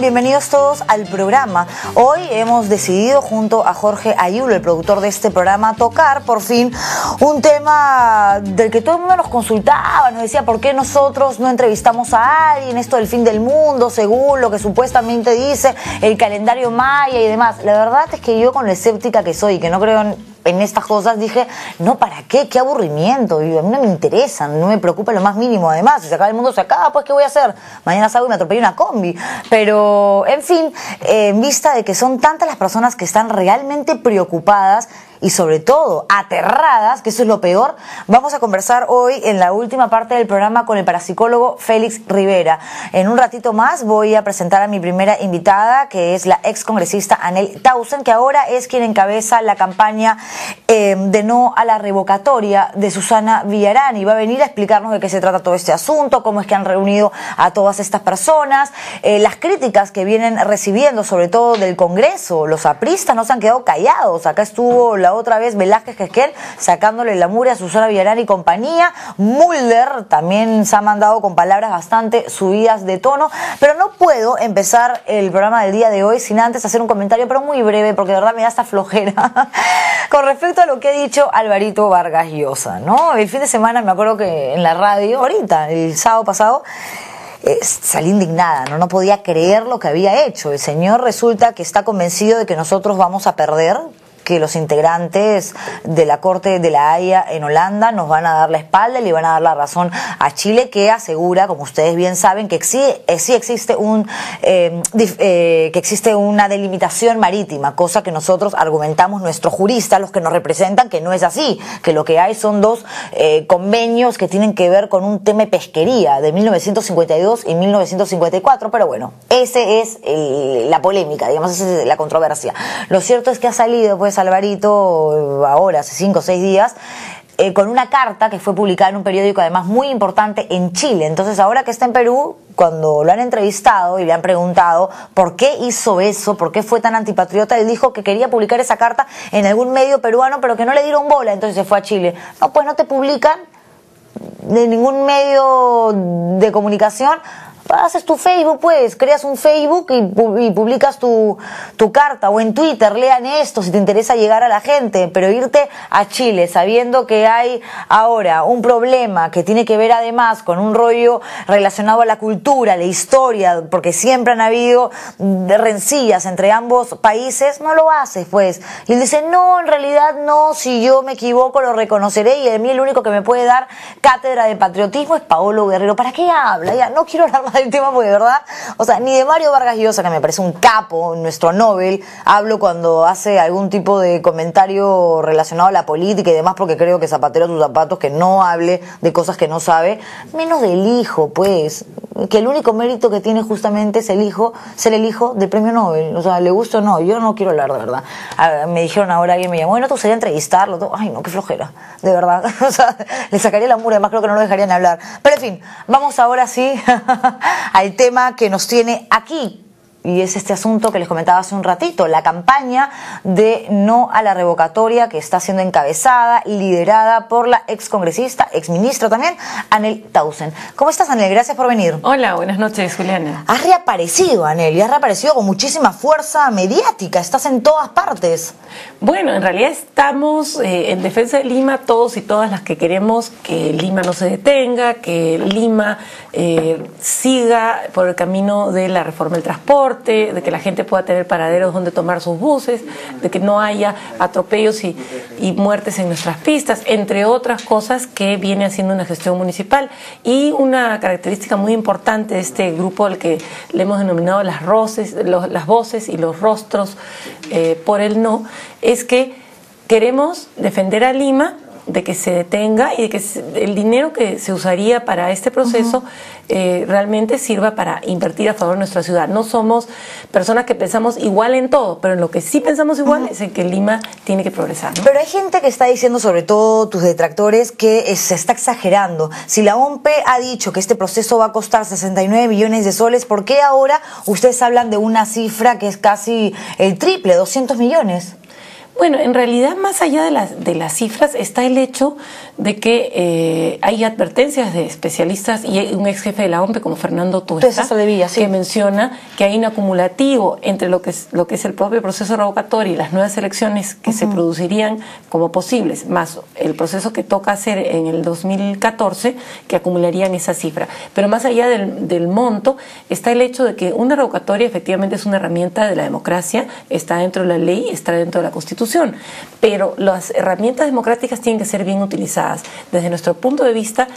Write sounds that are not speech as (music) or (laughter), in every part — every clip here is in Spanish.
Bienvenidos todos al programa. Hoy hemos decidido junto a Jorge Ayulo, el productor de este programa, tocar por fin un tema del que todo el mundo nos consultaba, nos decía por qué nosotros no entrevistamos a alguien, esto del fin del mundo, según lo que supuestamente dice el calendario maya y demás. La verdad es que yo con lo escéptica que soy, que no creo en en estas cosas dije, no, ¿para qué? Qué aburrimiento. A mí no me interesa, no me preocupa lo más mínimo. Además, si se acaba el mundo, se acaba, pues ¿qué voy a hacer? Mañana salgo y me atropello una combi. Pero, en fin, eh, en vista de que son tantas las personas que están realmente preocupadas y sobre todo aterradas, que eso es lo peor, vamos a conversar hoy en la última parte del programa con el parapsicólogo Félix Rivera. En un ratito más voy a presentar a mi primera invitada, que es la ex congresista Anel Tausen, que ahora es quien encabeza la campaña eh, de no a la revocatoria de Susana Villarán y va a venir a explicarnos de qué se trata todo este asunto, cómo es que han reunido a todas estas personas, eh, las críticas que vienen recibiendo, sobre todo del Congreso. Los apristas no se han quedado callados. Acá estuvo la otra vez Velázquez Quesquel sacándole la mure a Susana Villarán y compañía. Mulder también se ha mandado con palabras bastante subidas de tono, pero no puedo empezar el programa del día de hoy sin antes hacer un comentario, pero muy breve, porque de verdad me da esta flojera, (laughs) con respecto a lo que ha dicho Alvarito Vargas Llosa, ¿no? El fin de semana me acuerdo que en la radio, ahorita, el sábado pasado, eh, salí indignada, ¿no? no podía creer lo que había hecho. El señor resulta que está convencido de que nosotros vamos a perder, que los integrantes de la Corte de la Haya en Holanda nos van a dar la espalda y le van a dar la razón a Chile, que asegura, como ustedes bien saben, que sí, eh, sí existe un eh, eh, que existe una delimitación marítima, cosa que nosotros argumentamos nuestros juristas, los que nos representan, que no es así, que lo que hay son dos convenios que tienen que ver con un tema de pesquería de 1952 y 1954, pero bueno, ese es la polémica, digamos, esa es la controversia. Lo cierto es que ha salido pues Alvarito ahora, hace cinco o seis días, eh, con una carta que fue publicada en un periódico además muy importante en Chile. Entonces ahora que está en Perú, cuando lo han entrevistado y le han preguntado por qué hizo eso, por qué fue tan antipatriota, él dijo que quería publicar esa carta en algún medio peruano, pero que no le dieron bola, entonces se fue a Chile. No, pues no te publican de ningún medio de comunicación haces tu Facebook, pues, creas un Facebook y, publicas tu, tu, carta o en Twitter, lean esto si te interesa llegar a la gente, pero irte a Chile sabiendo que hay ahora un problema que tiene que ver además con un rollo relacionado a la cultura, la historia, porque siempre han habido rencillas entre ambos países, no lo haces, pues. Y él dice, no, en realidad no, si yo me equivoco lo reconoceré y a mí el único que me puede dar cátedra de patriotismo es Paolo Guerrero. ¿Para qué habla? Ya, no quiero hablar más el tema porque de verdad, o sea, ni de Mario Vargas Llosa, que me parece un capo, nuestro Nobel, hablo cuando hace algún tipo de comentario relacionado a la política y demás, porque creo que Zapatero tus zapatos, que no hable de cosas que no sabe, menos del hijo, pues, que el único mérito que tiene justamente es el hijo, ser el hijo del premio Nobel, o sea, le gusta o no, yo no quiero hablar de verdad. me dijeron ahora, alguien me llamó, bueno, tú sería entrevistarlo, ay no, qué flojera, de verdad, (laughs) o sea, le sacaría la mura, además creo que no lo dejarían hablar. Pero en fin, vamos ahora sí (laughs) al tema que nos tiene aquí, y es este asunto que les comentaba hace un ratito, la campaña de no a la revocatoria que está siendo encabezada, liderada por la ex congresista, ex ministra también, Anel Tausen. ¿Cómo estás, Anel? Gracias por venir. Hola, buenas noches, Juliana. Has reaparecido, Anel, y has reaparecido con muchísima fuerza mediática, estás en todas partes. Bueno, en realidad estamos eh, en defensa de Lima, todos y todas las que queremos que Lima no se detenga, que Lima eh, siga por el camino de la reforma del transporte de que la gente pueda tener paraderos donde tomar sus buses, de que no haya atropellos y, muertes en nuestras pistas, entre otras cosas que viene haciendo una gestión municipal. Y una característica muy importante de este grupo al que le hemos denominado las, roces, las voces y los rostros eh, por el no, es que queremos defender a Lima de que se detenga y de que el dinero que se usaría para este proceso eh, realmente sirva para invertir a favor de nuestra ciudad. No somos personas que pensamos igual en todo, pero en lo que sí pensamos igual es en que Lima tiene que progresar. Pero hay gente que está diciendo, sobre todo tus detractores, que se está exagerando. Si la OMP ha dicho que este proceso va a costar 69 millones de soles, ¿por qué ahora ustedes hablan de una cifra que es casi el triple, 200 millones? Bueno, en realidad, más allá de las, de las cifras, está el hecho de que eh, hay advertencias de especialistas y hay un ex jefe de la OMP como Fernando Tuesta que menciona que hay un acumulativo entre lo que, es, lo que es el propio proceso revocatorio y las nuevas elecciones que se producirían como posibles, más el proceso que toca hacer en el 2014, que acumularían esa cifra. Pero más allá del, del monto, está el hecho de que una revocatoria efectivamente es una herramienta de la democracia, está dentro de la ley, está dentro de la Constitución, pero las herramientas democráticas tienen que ser bien utilizadas. Desde nuestro punto de vista,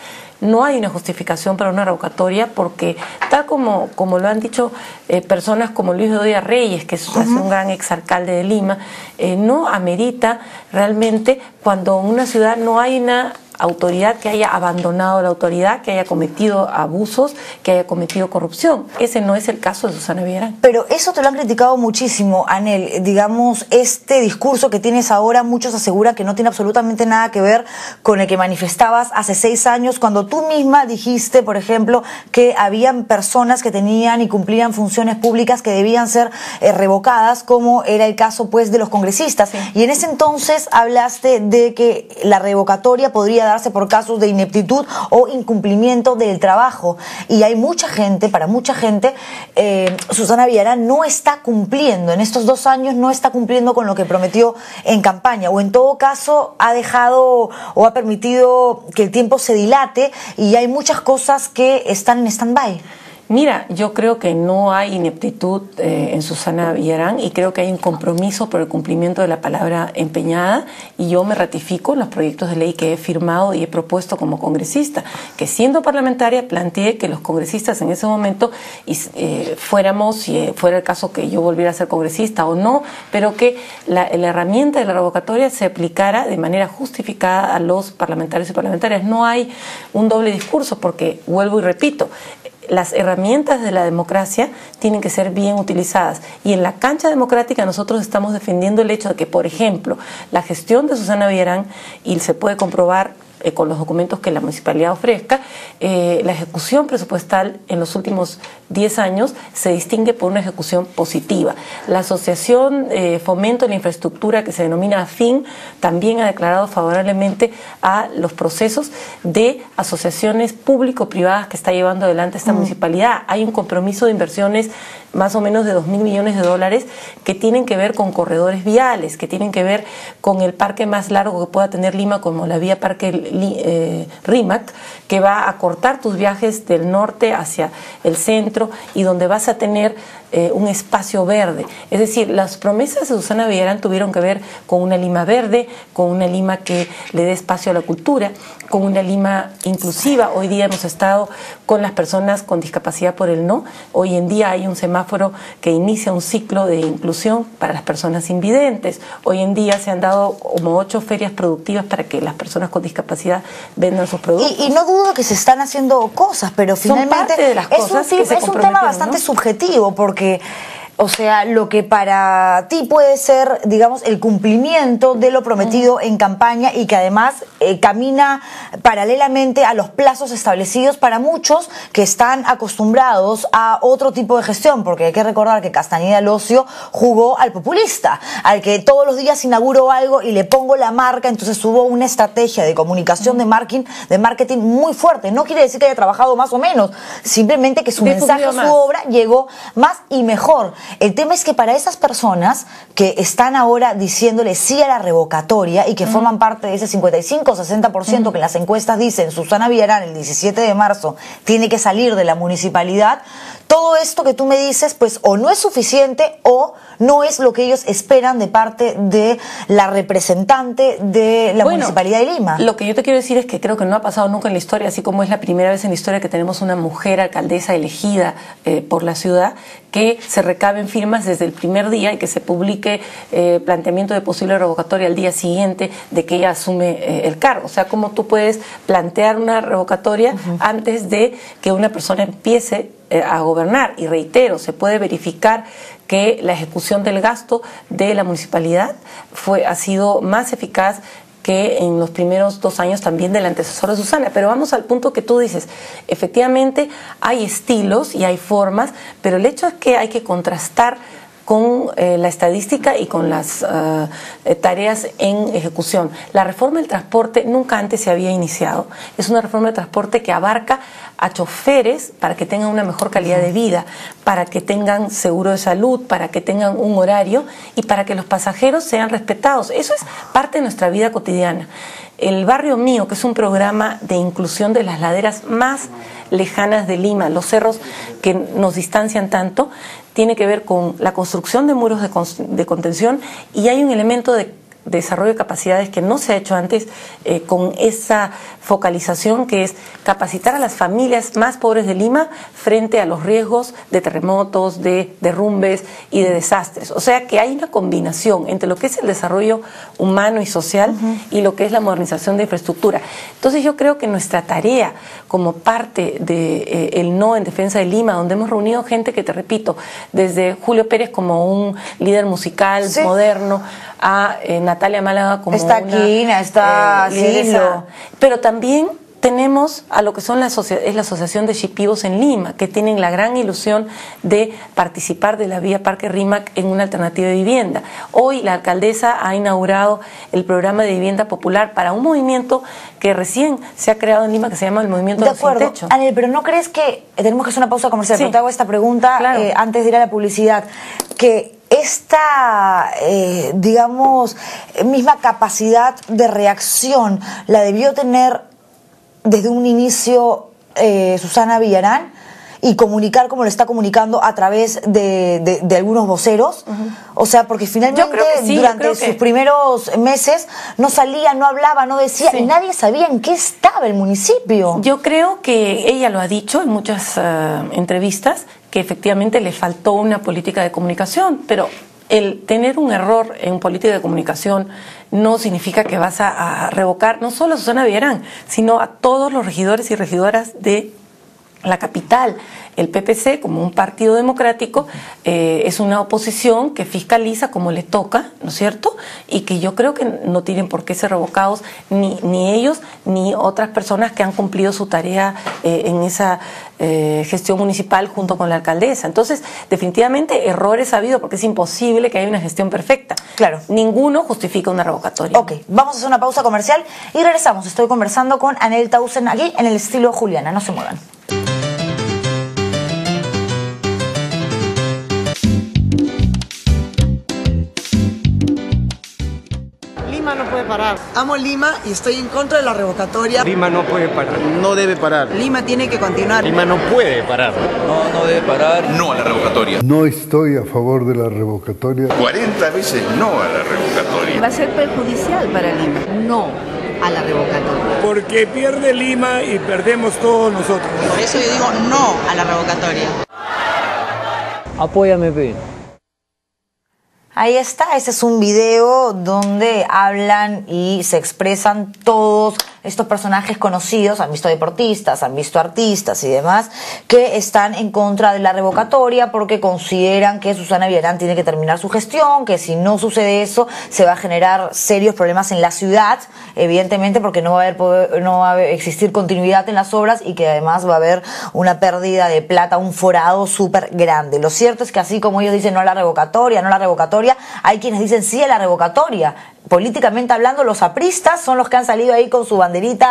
no hay una justificación para una revocatoria porque, tal como, como lo han dicho eh, personas como Luis Bedoya Reyes, que es un gran exalcalde de Lima, eh, no amerita realmente cuando en una ciudad no hay una autoridad que haya abandonado la autoridad, que haya cometido abusos, que haya cometido corrupción. Ese no es el caso de Susana Villarán. Pero eso te lo han criticado muchísimo, Anel. Digamos, este discurso que tienes ahora, muchos aseguran que no tiene absolutamente nada que ver con el que manifestabas hace seis años, cuando tú misma dijiste, por ejemplo, que habían personas que tenían y cumplían funciones públicas que debían ser eh, revocadas, como era el caso pues de los congresistas. Y en ese entonces hablaste de que la revocatoria podría darse por casos de ineptitud o incumplimiento del trabajo. Y hay mucha gente, para mucha gente, eh, Susana Villarán no está cumpliendo, en estos dos años no está cumpliendo con lo que prometió en campaña, o en todo caso ha dejado o ha permitido que el tiempo se dilate y hay muchas cosas que están en stand-by. Mira, yo creo que no hay ineptitud eh, en Susana Villarán y creo que hay un compromiso por el cumplimiento de la palabra empeñada y yo me ratifico en los proyectos de ley que he firmado y he propuesto como congresista, que siendo parlamentaria planteé que los congresistas en ese momento eh, fuéramos, si fuera el caso que yo volviera a ser congresista o no, pero que la herramienta de la revocatoria se aplicara de manera justificada a los parlamentarios y parlamentarias. No hay un doble discurso porque, vuelvo y repito, las herramientas de la democracia tienen que ser bien utilizadas. Y en la cancha democrática nosotros estamos defendiendo el hecho de que, por ejemplo, la gestión de Susana Villarán, y se puede comprobar eh, con los documentos que la municipalidad ofrezca, eh, la ejecución presupuestal en los últimos 10 años se distingue por una ejecución positiva. La Asociación eh, Fomento de la Infraestructura, que se denomina AFIN, también ha declarado favorablemente a los procesos de asociaciones público-privadas que está llevando adelante esta mm. municipalidad. Hay un compromiso de inversiones más o menos de 2 mil millones de dólares que tienen que ver con corredores viales, que tienen que ver con el parque más largo que pueda tener Lima, como la vía Parque eh, Rimac, que va a cortar tus viajes del norte hacia el centro y donde vas a tener eh, un espacio verde. Es decir, las promesas de Susana Villarán tuvieron que ver con una Lima verde, con una Lima que le dé espacio a la cultura, con una Lima inclusiva. Hoy día hemos estado con las personas con discapacidad por el no. Hoy en día hay un semáforo que inicia un ciclo de inclusión para las personas invidentes. Hoy en día se han dado como ocho ferias productivas para que las personas con discapacidad vendan sus productos. Y, no dudo que se están haciendo cosas, pero finalmente de las cosas es un, es un tema bastante subjetivo porque que o sea, lo que para ti puede ser, digamos, el cumplimiento de lo prometido en campaña y que además eh, camina paralelamente a los plazos establecidos para muchos que están acostumbrados a otro tipo de gestión, porque hay que recordar que Castañeda Locio jugó al populista, al que todos los días inauguro algo y le pongo la marca, entonces hubo una estrategia de comunicación, de marketing, de marketing muy fuerte. No quiere decir que haya trabajado más o menos, simplemente que su mensaje, su obra llegó más y mejor. El tema es que para esas personas que están ahora diciéndole sí a la revocatoria y que forman parte de ese 55 o 60% que en las encuestas dicen Susana Villarán el 17 de marzo tiene que salir de la municipalidad, todo esto que tú me dices, pues o no es suficiente o no es lo que ellos esperan de parte de la representante de la Municipalidad de Lima. Lo que yo te quiero decir es que creo que no ha pasado nunca en la historia, así como es la primera vez en la historia que tenemos una mujer alcaldesa elegida eh, por la ciudad, que se recaben firmas desde el primer día y que se publique eh, planteamiento de posible revocatoria al día siguiente de que ella asume eh, el cargo. O sea, cómo tú puedes plantear una revocatoria antes de que una persona empiece eh, a gobernar. Y reitero, se puede verificar que la ejecución del gasto de la municipalidad fue, ha sido más eficaz que en los primeros dos años también del antecesor de Susana. Pero vamos al punto que tú dices, efectivamente hay estilos y hay formas, pero el hecho es que hay que contrastar con eh, la estadística y con las eh, tareas en ejecución. La reforma del transporte nunca antes se había iniciado. Es una reforma del transporte que abarca a choferes para que tengan una mejor calidad de vida, para que tengan seguro de salud, para que tengan un horario y para que los pasajeros sean respetados. Eso es parte de nuestra vida cotidiana. El Barrio Mío, que es un programa de inclusión de las laderas más lejanas de Lima, los cerros que nos distancian tanto, tiene que ver con la construcción de muros de, contención y hay un elemento de desarrollo de capacidades que no se ha hecho antes eh, con esa focalización que es capacitar a las familias más pobres de Lima frente a los riesgos de terremotos, de derrumbes y de desastres. O sea que hay una combinación entre lo que es el desarrollo humano y social y lo que es la modernización de infraestructura. Entonces yo creo que nuestra tarea como parte del de, eh, no en defensa de Lima, donde hemos reunido gente que te repito, desde Julio Pérez como un líder musical moderno, a eh, Natalia Málaga como está una, está eh, pero también tenemos a lo que son la es la Asociación de Chipivos en Lima, que tienen la gran ilusión de participar de la vía Parque Rímac en una alternativa de vivienda. Hoy la alcaldesa ha inaugurado el programa de vivienda popular para un movimiento que recién se ha creado en Lima que se llama el Movimiento de, acuerdo. Anel, pero ¿no crees que tenemos que hacer una pausa comercial? Sí. te hago esta pregunta eh, antes de ir a la publicidad. Que esta, eh, digamos, misma capacidad de reacción la debió tener desde un inicio eh, Susana Villarán y comunicar como lo está comunicando a través de, algunos voceros. O sea, porque finalmente durante sus primeros meses no salía, no hablaba, no decía, y nadie sabía en qué estaba el municipio. Yo creo que ella lo ha dicho en muchas eh, entrevistas, que efectivamente le faltó una política de comunicación, pero el tener un error en política de comunicación no significa que vas a, revocar no solo a Susana Villarán, sino a todos los regidores y regidoras de la capital. El PPC, como un partido democrático, eh, es una oposición que fiscaliza como le toca, ¿no es cierto? Y que yo creo que no tienen por qué ser revocados ni, ni ellos ni otras personas que han cumplido su tarea eh, en esa eh, gestión municipal junto con la alcaldesa. Entonces, definitivamente errores ha habido porque es imposible que haya una gestión perfecta. Claro. Ninguno justifica una revocatoria. Ok, vamos a hacer una pausa comercial y regresamos. Estoy conversando con Anel Tausen aquí en el estilo Juliana. No se muevan. Parar. Amo Lima y estoy en contra de la revocatoria. Lima no puede parar. No debe parar. Lima tiene que continuar. Lima no puede parar. No, no debe parar. No a la revocatoria. No estoy a favor de la revocatoria. 40 veces no a la revocatoria. Va a ser perjudicial para Lima. No a la revocatoria. Porque pierde Lima y perdemos todos nosotros. Por eso yo digo no a la revocatoria. Apóyame, P. Ahí está, ese es un video donde hablan y se expresan todos estos personajes conocidos, han visto deportistas, han visto artistas y demás, que están en contra de la revocatoria porque consideran que Susana Villarán tiene que terminar su gestión, que si no sucede eso se va a generar serios problemas en la ciudad, evidentemente porque no va a haber no va a existir continuidad en las obras y que además va a haber una pérdida de plata, un forado súper grande. Lo cierto es que así como ellos dicen no a la revocatoria, no a la revocatoria, hay quienes dicen sí a la revocatoria políticamente hablando, los apristas son los que han salido ahí con su banderita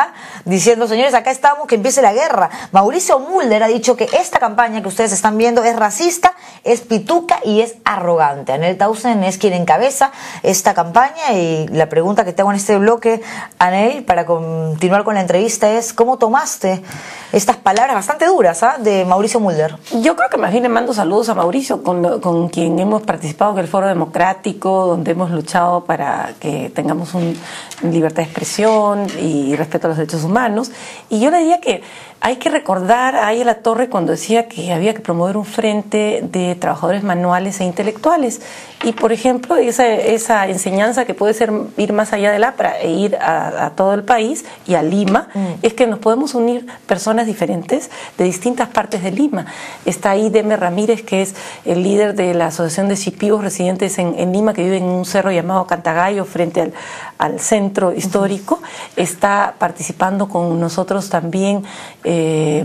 ¿ah? diciendo, señores, acá estamos, que empiece la guerra. Mauricio Mulder ha dicho que esta campaña que ustedes están viendo es racista, es pituca y es arrogante. Anel Tausen es quien encabeza esta campaña y la pregunta que tengo en este bloque, Anel, para continuar con la entrevista es, ¿cómo tomaste estas palabras bastante duras ¿ah? de Mauricio Mulder? Yo creo que más bien le mando saludos a Mauricio, con, con quien hemos participado en el Foro Democrático, donde hemos luchado para para que tengamos un, libertad de expresión y respeto a los derechos humanos. Y yo le diría que hay que recordar a la Torre cuando decía que había que promover un frente de trabajadores manuales e intelectuales. Y, por ejemplo, esa, esa enseñanza que puede ser ir más allá del APRA e ir a, todo el país y a Lima, mm. es que nos podemos unir personas diferentes de distintas partes de Lima. Está ahí Deme Ramírez, que es el líder de la Asociación de Chipivos residentes en, en Lima, que vive en un cerro llamado Cantagallo, frente al, al centro histórico. Está participando con nosotros también. Eh,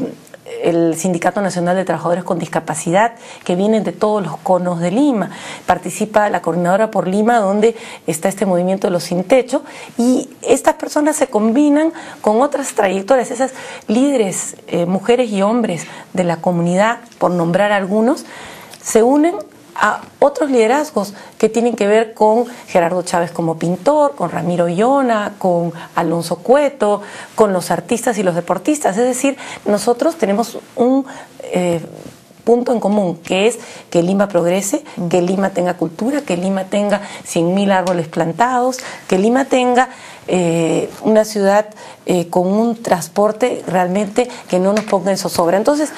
el Sindicato Nacional de Trabajadores con Discapacidad, que vienen de todos los conos de Lima. Participa la coordinadora por Lima, donde está este movimiento de los sin techo, y estas personas se combinan con otras trayectorias, esas líderes, eh, mujeres y hombres de la comunidad, por nombrar algunos, se unen a otros liderazgos que tienen que ver con Gerardo Chávez como pintor, con Ramiro Iona, con Alonso Cueto, con los artistas y los deportistas. Es decir, nosotros tenemos un eh, punto en común, que es que Lima progrese, que Lima tenga cultura, que Lima tenga 100.000 árboles plantados, que Lima tenga eh, una ciudad eh, con un transporte realmente que no nos ponga en zozobra. Entonces,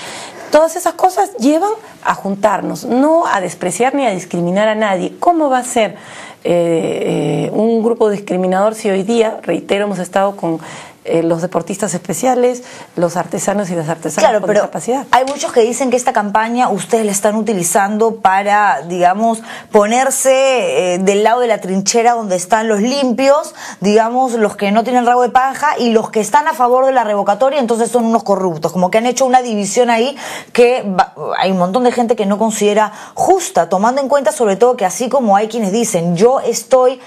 Todas esas cosas llevan a juntarnos, no a despreciar ni a discriminar a nadie. ¿Cómo va a ser eh, un grupo discriminador si hoy día, reitero, hemos estado con eh, los deportistas especiales, los artesanos y las artesanas claro, con pero discapacidad. Hay muchos que dicen que esta campaña ustedes la están utilizando para, digamos, ponerse eh, del lado de la trinchera donde están los limpios, digamos, los que no tienen rabo de paja y los que están a favor de la revocatoria, entonces son unos corruptos. Como que han hecho una división ahí que va- hay un montón de gente que no considera justa, tomando en cuenta sobre todo que así como hay quienes dicen, yo estoy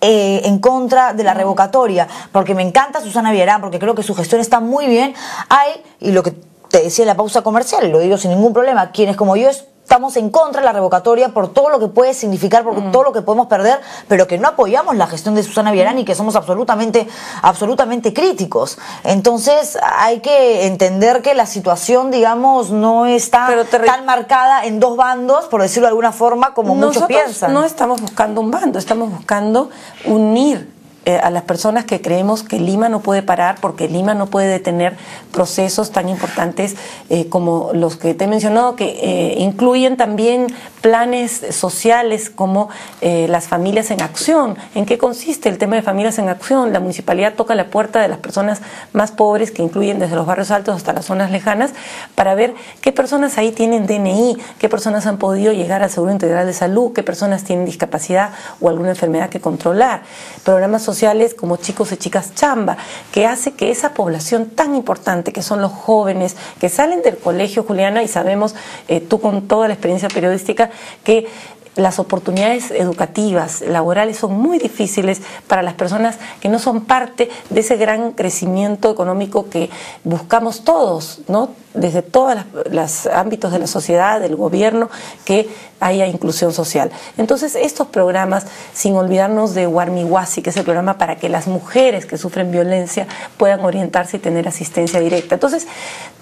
eh, en contra de la revocatoria, porque me encanta Susana Villarán, porque creo que su gestión está muy bien. Hay, y lo que te decía en la pausa comercial, lo digo sin ningún problema, quienes como yo estamos en contra de la revocatoria por todo lo que puede significar, por todo lo que podemos perder, pero que no apoyamos la gestión de Susana Villarán y que somos absolutamente, absolutamente críticos. Entonces hay que entender que la situación, digamos, no está tan marcada en dos bandos, por decirlo de alguna forma, como muchos piensan. no estamos buscando un bando, estamos buscando unir eh, a las personas que creemos que Lima no puede parar porque Lima no puede detener procesos tan importantes eh, como los que te he mencionado, que eh, incluyen también planes sociales como las familias en acción. ¿En qué consiste el tema de familias en acción? La municipalidad toca la puerta de las personas más pobres, que incluyen desde los barrios altos hasta las zonas lejanas, para ver qué personas ahí tienen DNI, qué personas han podido llegar al Seguro Integral de Salud, qué personas tienen discapacidad o alguna enfermedad que controlar. Programas sociales como Chicos y Chicas Chamba, que hace que esa población tan importante, que son los jóvenes, que salen del colegio, Juliana, y sabemos, eh, tú con toda la experiencia periodística, que las oportunidades educativas, laborales son muy difíciles para las personas que no son parte de ese gran crecimiento económico que buscamos todos, ¿no? Desde todos los ámbitos de la sociedad, del gobierno, que haya inclusión social. Entonces, estos programas, sin olvidarnos de Warmiwasi, que es el programa para que las mujeres que sufren violencia puedan orientarse y tener asistencia directa. Entonces,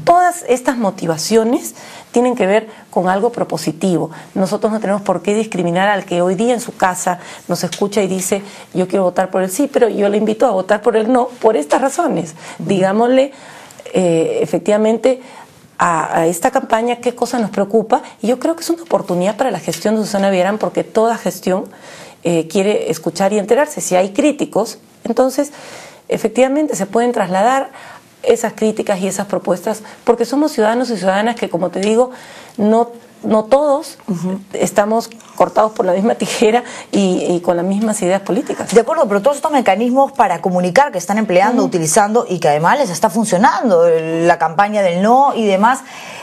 todas estas motivaciones tienen que ver con algo propositivo. Nosotros no tenemos por qué discriminar al que hoy día en su casa nos escucha y dice, yo quiero votar por el sí, pero yo le invito a votar por el no, por estas razones. Digámosle, eh, efectivamente, a, a, esta campaña qué cosa nos preocupa. Y yo creo que es una oportunidad para la gestión de Susana Villarán, porque toda gestión eh, quiere escuchar y enterarse. Si hay críticos, entonces efectivamente se pueden trasladar esas críticas y esas propuestas, porque somos ciudadanos y ciudadanas que, como te digo, no, no todos uh -huh. estamos cortados por la misma (laughs) tijera y, y, con las mismas ideas políticas. De acuerdo, pero todos estos mecanismos para comunicar que están empleando, uh -huh. utilizando y que además les está funcionando, la campaña del no y demás,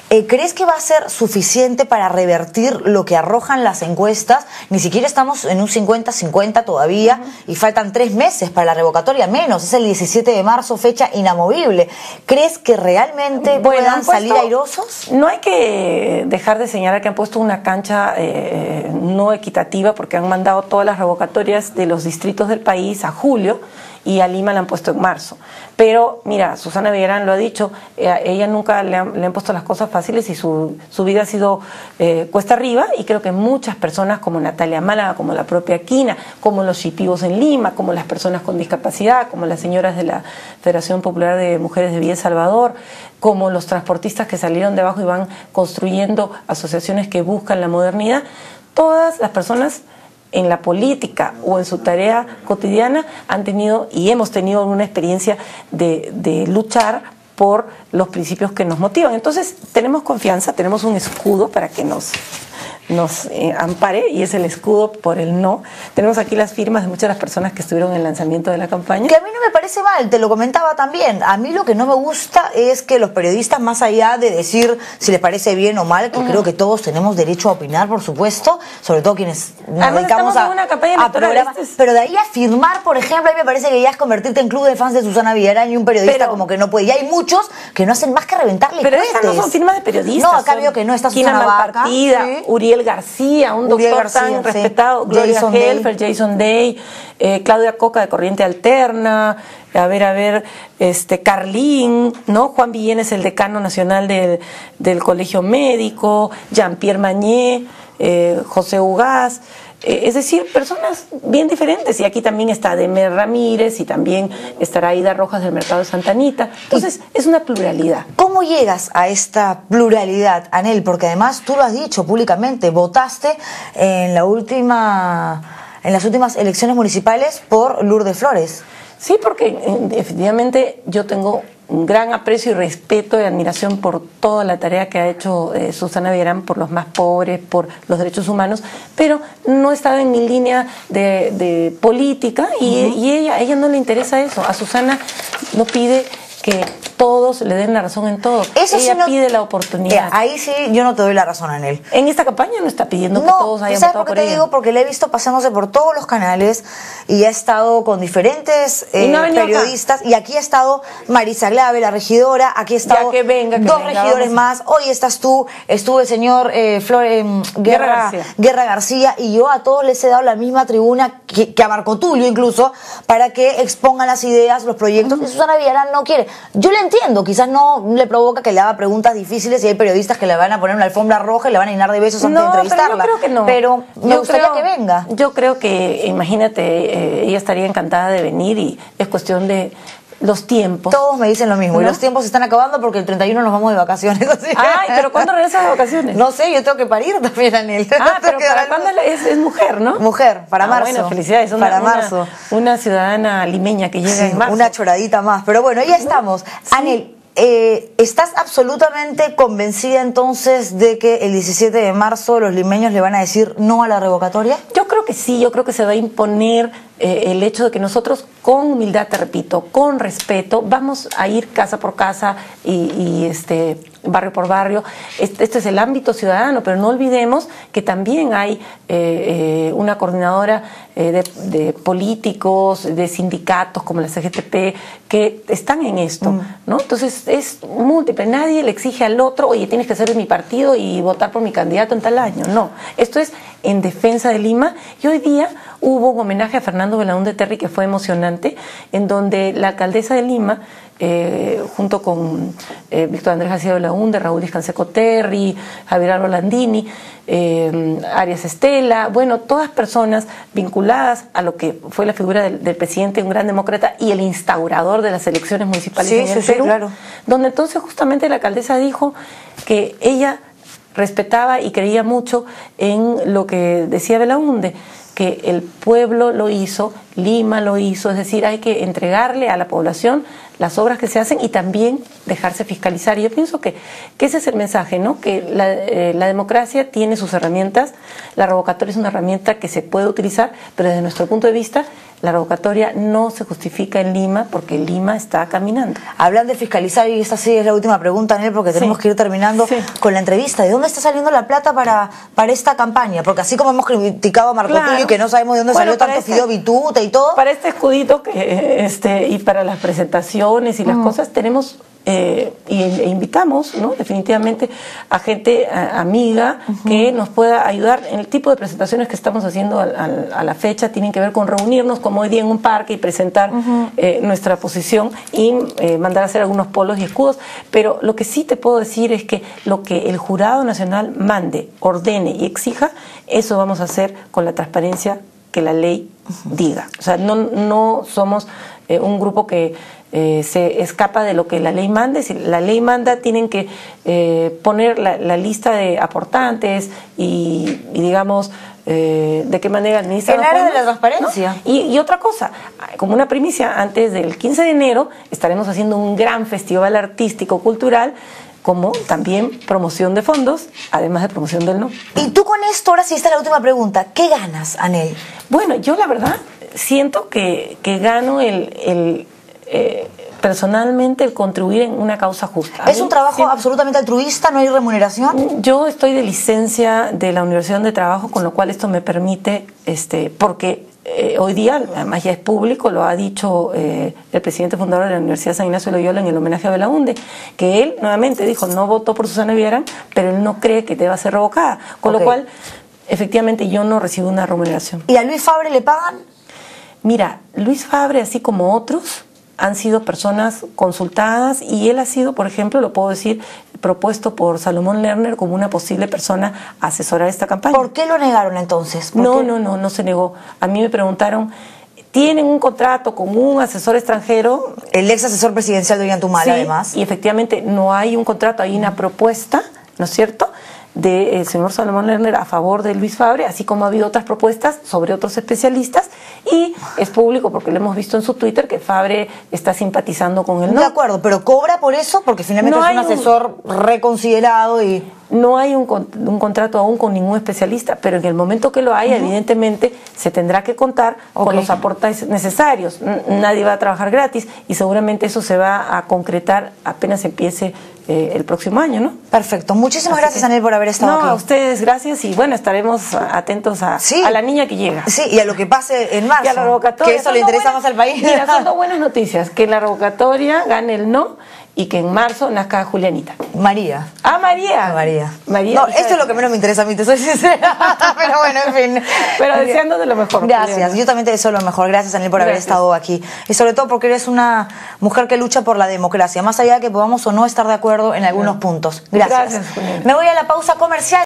eh, ¿crees que va a ser suficiente para revertir lo que arrojan las encuestas? Ni siquiera estamos en un 50-50 todavía uh -huh. y faltan tres meses para la revocatoria, menos, es el 17 de marzo, fecha inamovible. ¿Crees que realmente bueno, puedan puesto, salir airosos? No hay que dejar de señalar que han puesto una cancha eh, no equitativa porque han mandado todas las revocatorias de los distritos del país a julio y a Lima la han puesto en marzo. Pero mira, Susana Villarán lo ha dicho, eh, ella nunca le han, puesto las cosas fáciles y su, su vida ha sido eh, cuesta arriba y creo que muchas personas como Natalia Málaga, como la propia Quina, como los chipivos en Lima, como las personas con discapacidad, como las señoras de la Federación Popular de Mujeres de Villa Salvador, como los transportistas que salieron de abajo y van construyendo asociaciones que buscan la modernidad, todas las personas en la política o en su tarea cotidiana han tenido y hemos tenido una experiencia de, luchar por los principios que nos motivan. Entonces tenemos confianza, tenemos un escudo para que nos, nos eh, ampare y es el escudo por el no. Tenemos aquí las firmas de muchas de las personas que estuvieron en el lanzamiento de la campaña. Que a mí no me parece mal, te lo comentaba también. A mí lo que no me gusta es que los periodistas, más allá de decir si les parece bien o mal, que creo que todos tenemos derecho a opinar, por supuesto, sobre todo quienes nos Además, dedicamos a, una campaña a programas. este es- Pero de ahí a firmar, por ejemplo, a mí me parece que ya es convertirte en club de fans de Susana Villarán y un periodista Pero- como que no puede. Y hay muchos que no hacen más que reventarle Pero estas no son firmas de periodistas. No, acá veo que no está Susana Vaca. Malpartida, Sí. Uriel García, un Uriel doctor García, tan sí. respetado, Gloria Jason Day. Helfer, Jason Day, eh, Claudia Coca de Corriente Alterna, a ver, a ver, este Carlín, ¿no? Juan Villén es el decano nacional del, del Colegio Médico, Jean-Pierre Mañé, eh, José Ugaz. Eh, es decir, personas bien diferentes. Y aquí también está Demer Ramírez y también estará Aida Rojas del Mercado de Santa Anita. Entonces, es una pluralidad. ¿Cómo llegas a esta pluralidad, Anel? Porque además tú lo has dicho públicamente, votaste en la última, en las últimas elecciones municipales por Lourdes Flores. Sí, porque eh, definitivamente yo tengo un gran aprecio y respeto y admiración por toda la tarea que ha hecho eh, Susana Villarán por los más pobres, por los derechos humanos, pero no estaba en mi línea de, de política y, y ella, a ella no le interesa eso. A Susana no pide que todos le den la razón en todo. Eso sí ella no- pide la Eh, oportunidad. ahí sí yo no te doy la razón, Anel. En esta campaña no está pidiendo que No, todos hayan ¿sabes votado por qué te ella. digo? Porque le he visto pasándose por todos los canales y ha estado con diferentes Y eh, acá. periodistas. Y aquí ha estado Marisa Glave, la regidora, aquí ha estado que venga, que dos venga, regidores vamos. más. Hoy estás tú, estuvo el señor eh, eh, Guerra, García. Guerra García y yo a todos les he dado la misma tribuna que, que a Marco Tulio incluso para que expongan las ideas, los proyectos. Y Susana Villarán no quiere. Yo le entiendo, quizás no le provoca que le haga preguntas difíciles y hay periodistas que le van a poner una alfombra roja y le van a llenar de besos antes de pero yo entrevistarla. creo que no. Pero me Yo gustaría creo- que venga. Yo creo que, imagínate, eh, ella estaría encantada de venir y es cuestión de los tiempos. Todos me dicen lo mismo. Y los tiempos se están acabando porque el 31 nos vamos de vacaciones. (laughs) Ay, pero ¿cuándo regresas de vacaciones? No sé, yo tengo que parir también, Anel. Ah, (laughs) pero ¿para cuándo es, es mujer, no? Mujer, para Ah, marzo. Bueno, felicidades. Una, Para marzo. Una, ciudadana limeña que llega Sí, en marzo. una choradita más. Pero bueno, ya estamos. Anel, eh, ¿estás absolutamente convencida entonces de que el 17 de marzo los limeños le van a decir no a la revocatoria? Yo creo que sí, yo creo que se va a imponer eh, el hecho de que nosotros con humildad, te repito, con respeto, vamos a ir casa por casa y, este barrio por barrio. Este, este es el ámbito ciudadano, pero no olvidemos que también hay eh, una coordinadora de, de políticos, de sindicatos como la CGTP, que están en esto, ¿no? Entonces es múltiple, nadie le exige al otro, oye, tienes que ser de mi partido y votar por mi candidato en tal año. No, esto es en defensa de Lima y hoy día hubo un homenaje a Fernando Belaúnde Terry que fue emocionante, en donde la alcaldesa de Lima, eh, junto con eh, Víctor Andrés García Belaúnde, Raúl Discanseco Terry, Javier Álvaro Landini, eh, Arias Estela, bueno, todas personas vinculadas a lo que fue la figura del, del presidente, un gran demócrata y el instaurador de las elecciones municipales Sí, en el sí, claro. donde entonces justamente la alcaldesa dijo que ella respetaba y creía mucho en lo que decía Belaunde, que el pueblo lo hizo, Lima lo hizo, es decir, hay que entregarle a la población las obras que se hacen y también dejarse fiscalizar. Y yo pienso que, que ese es el mensaje, ¿no? Que la, eh, la democracia tiene sus herramientas, la revocatoria es una herramienta que se puede utilizar, pero desde nuestro punto de vista, la revocatoria no se justifica en Lima porque Lima está caminando. Hablan de fiscalizar y esta sí es la última pregunta, Anel, porque Sí. tenemos que ir terminando Sí. con la entrevista. ¿De dónde está saliendo la plata para, para esta campaña? Porque así como hemos criticado a Marco Claro. Tulio, que no sabemos de dónde Bueno, salió tanto este- Fideo Bituta y todo. Para este escudito que este y para las presentaciones y las cosas tenemos eh, y, e invitamos, ¿no? Definitivamente a gente a- amiga que nos pueda ayudar en el tipo de presentaciones que estamos haciendo al- al- a, la fecha. Tienen que ver con reunirnos como hoy día en un parque y presentar eh, nuestra posición y eh, mandar a hacer algunos polos y escudos. Pero lo que sí te puedo decir es que lo que el jurado nacional mande, ordene y exija, eso vamos a hacer con la transparencia que la ley diga. O sea, no, no somos eh, un grupo que eh, se escapa de lo que la ley manda. Si la ley manda, tienen que eh, poner la, la lista de aportantes y, y digamos, eh, de qué manera administrar El área de la transparencia. ¿no? Y, y otra cosa, como una primicia, antes del 15 de enero estaremos haciendo un gran festival artístico cultural como también promoción de fondos, además de promoción del no. Y tú con esto, ahora sí, esta es la última pregunta. ¿Qué ganas, Anel? Bueno, yo la verdad siento que, que gano el, el, eh, personalmente el contribuir en una causa justa. ¿Es un trabajo absolutamente altruista? ¿No hay remuneración? Yo estoy de licencia de la Universidad de Trabajo, con lo cual esto me permite, este, porque eh, hoy día, además ya es público, lo ha dicho eh, el presidente fundador de la Universidad San Ignacio de Loyola en el homenaje a Belaunde, que él nuevamente dijo, no votó por Susana Vieran, pero él no cree que deba ser revocada, con lo cual, efectivamente, yo no recibo una remuneración. ¿Y a Luis Fabre le pagan? Mira, Luis Fabre, así como otros, han sido personas consultadas y él ha sido, por ejemplo, lo puedo decir, propuesto por Salomón Lerner como una posible persona a asesorar esta campaña. ¿Por qué lo negaron entonces? ¿Por No, qué? no, no, no se negó. A mí me preguntaron, ¿tienen un contrato con un asesor extranjero? El ex asesor presidencial de Ollantumala, Sí, además. Y efectivamente no hay un contrato, hay una propuesta, ¿no es cierto?, del señor Salomón Lerner a favor de Luis Fabre, así como ha habido otras propuestas sobre otros especialistas, y es público porque lo hemos visto en su Twitter que Fabre está simpatizando con él. De acuerdo, pero cobra por eso porque finalmente No es un asesor reconsiderado y... no hay un, un contrato aún con ningún especialista, pero en el momento que lo haya, evidentemente se tendrá que contar con los aportes necesarios. Nadie va a trabajar gratis y seguramente eso se va a concretar apenas empiece eh, el próximo año, ¿no? Perfecto. Muchísimas Así gracias, que- Anel, por haber estado no, aquí. a ustedes gracias y bueno, estaremos atentos a, Sí. a la niña que llega. Sí, y a lo que pase en marzo. Y a la revocatoria. Que eso le interesa buenas- más al país. Mira, son dos (laughs) buenas noticias, que en la revocatoria gane el no y que en marzo nazca Julianita. María. Ah, María. María. María. No, de- es lo que menos me interesa a mí, te soy (laughs) sincera. (laughs) Pero bueno, en fin. Pero deseándote lo mejor, Gracias. Juliana. Yo también te deseo lo mejor. Gracias, Anel, por haber estado aquí. Y sobre todo porque eres una mujer que lucha por la democracia, más allá de que podamos o no estar de acuerdo en algunos puntos. Gracias. Gracias, Juliana. Me voy a la pausa comercial.